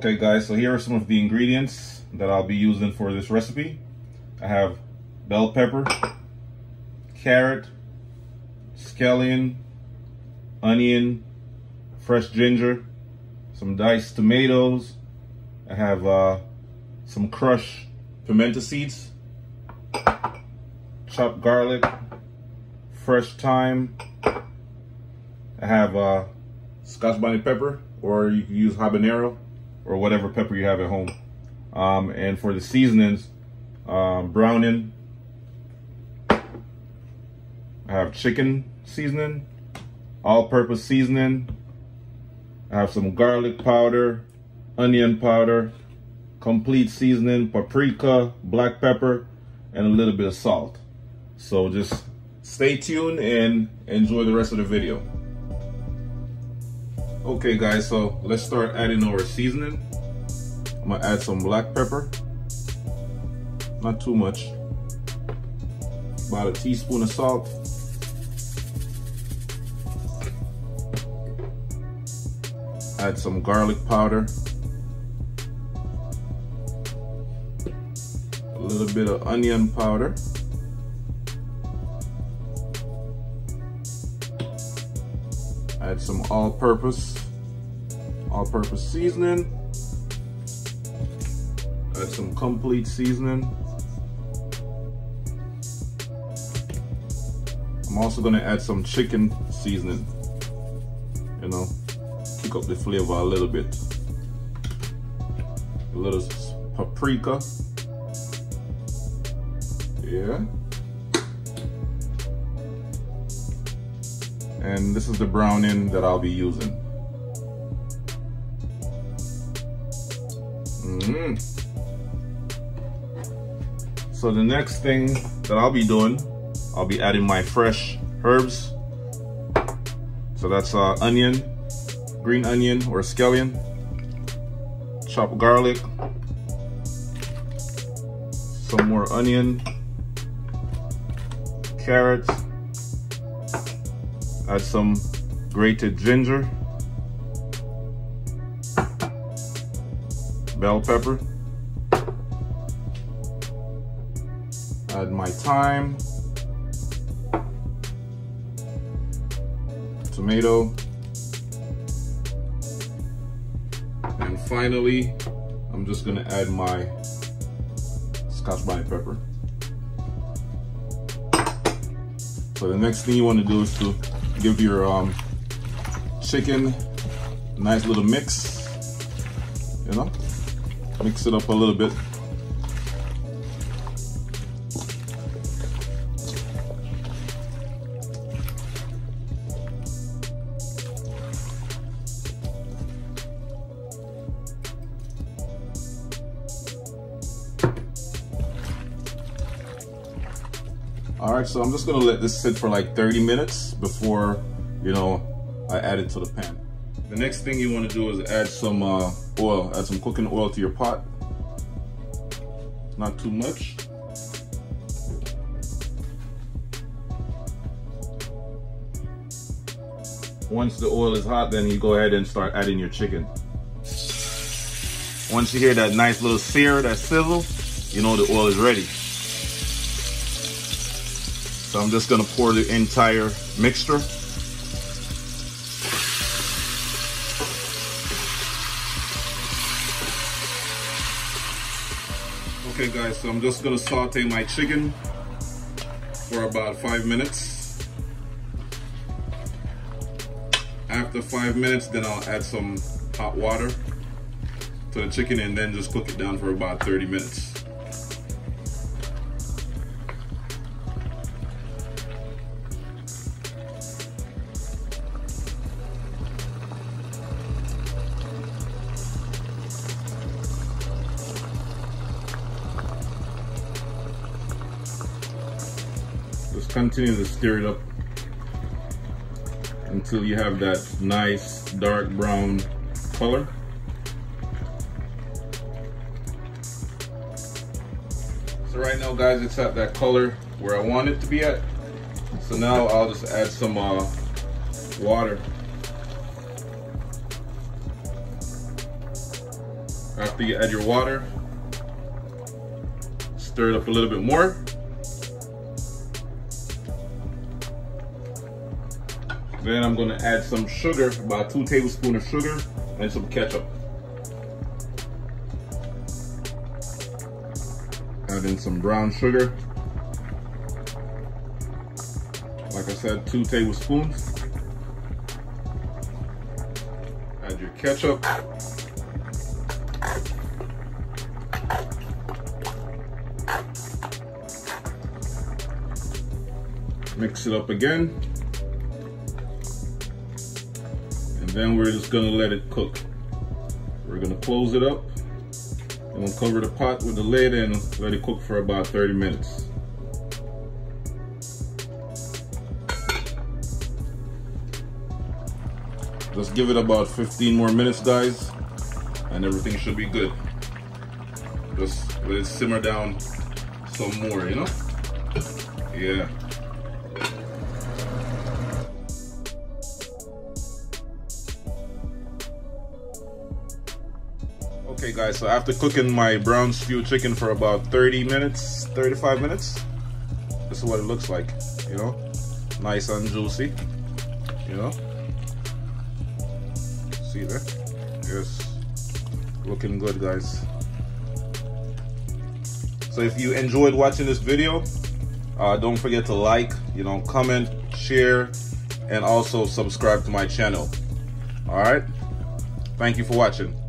Okay guys, so here are some of the ingredients that I'll be using for this recipe. I have bell pepper, carrot, scallion, onion, fresh ginger, some diced tomatoes. I have uh, some crushed pimento seeds, chopped garlic, fresh thyme. I have uh, scotch bonnet pepper, or you can use habanero, or whatever pepper you have at home. Um, and for the seasonings, um, browning. I have chicken seasoning, all-purpose seasoning. I have some garlic powder, onion powder, complete seasoning, paprika, black pepper, and a little bit of salt. So just stay tuned and enjoy the rest of the video. Okay guys, so let's start adding our seasoning. I'm gonna add some black pepper. Not too much. About a teaspoon of salt. Add some garlic powder. A little bit of onion powder. Add some all-purpose, all-purpose seasoning. Add some complete seasoning. I'm also gonna add some chicken seasoning, you know, kick up the flavor a little bit. A little paprika. Yeah. And this is the browning that I'll be using. Mm. So the next thing that I'll be doing, I'll be adding my fresh herbs. So that's uh, onion, green onion or scallion, chopped garlic, some more onion, carrots, add some grated ginger, bell pepper, add my thyme, tomato, and finally, I'm just gonna add my scotch bonnet pepper. So the next thing you wanna do is to give your um, chicken a nice little mix, you know? Mix it up a little bit. All right, so I'm just gonna let this sit for like 30 minutes before, you know, I add it to the pan. The next thing you wanna do is add some uh, oil, add some cooking oil to your pot. Not too much. Once the oil is hot, then you go ahead and start adding your chicken. Once you hear that nice little sear, that sizzle, you know the oil is ready. So I'm just gonna pour the entire mixture. Okay guys, so I'm just gonna saute my chicken for about five minutes. After five minutes, then I'll add some hot water to the chicken and then just cook it down for about 30 minutes. Continue to stir it up until you have that nice dark brown color. So right now guys, it's at that color where I want it to be at. So now I'll just add some uh, water. After you add your water, stir it up a little bit more. Then I'm gonna add some sugar, about two tablespoons of sugar and some ketchup. Add in some brown sugar. Like I said, two tablespoons. Add your ketchup. Mix it up again. Then we're just gonna let it cook. We're gonna close it up and we'll cover the pot with the lid and let it cook for about 30 minutes. Just give it about 15 more minutes, guys, and everything should be good. Just let it simmer down some more, you know? Yeah. Guys, so after cooking my brown stew chicken for about 30 minutes, 35 minutes, this is what it looks like, you know? Nice and juicy, you know? See that Yes, looking good guys. So if you enjoyed watching this video, uh, don't forget to like, you know, comment, share, and also subscribe to my channel. All right? Thank you for watching.